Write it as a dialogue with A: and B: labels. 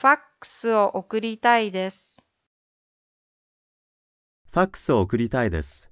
A: ファックスを送りたいです。
B: ファックスを送りたいです。